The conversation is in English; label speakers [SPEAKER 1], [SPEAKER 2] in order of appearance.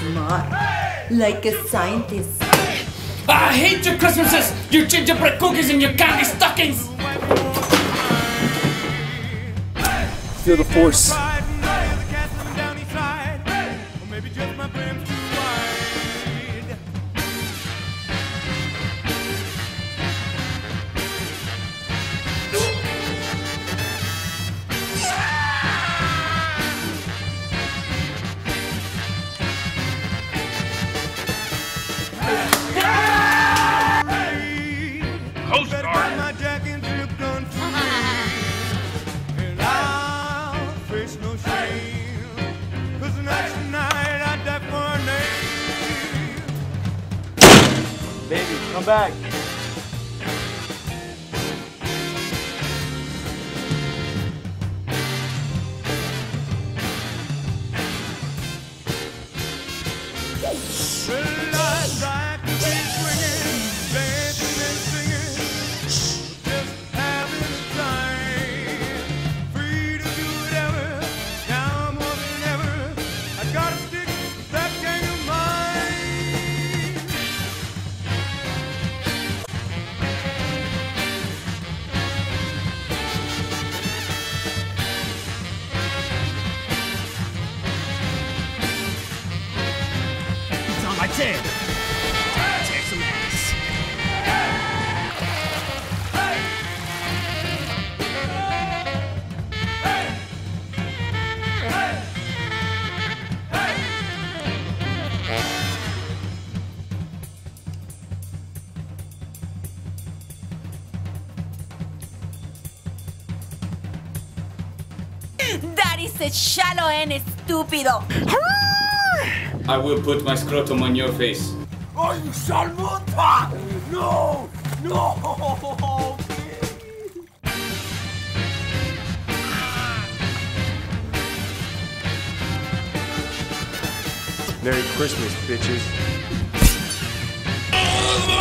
[SPEAKER 1] smart, like a scientist.
[SPEAKER 2] I hate your Christmases, your gingerbread cookies and your candy stockings!
[SPEAKER 3] Feel the force. Come back.
[SPEAKER 2] On. Take some ass.
[SPEAKER 1] That is a shallow and estúpido.
[SPEAKER 2] I will put my scrotum on your face.
[SPEAKER 3] Oh, you shall not! Ah! No! No! Merry Christmas, bitches. Oh,